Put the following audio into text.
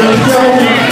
So.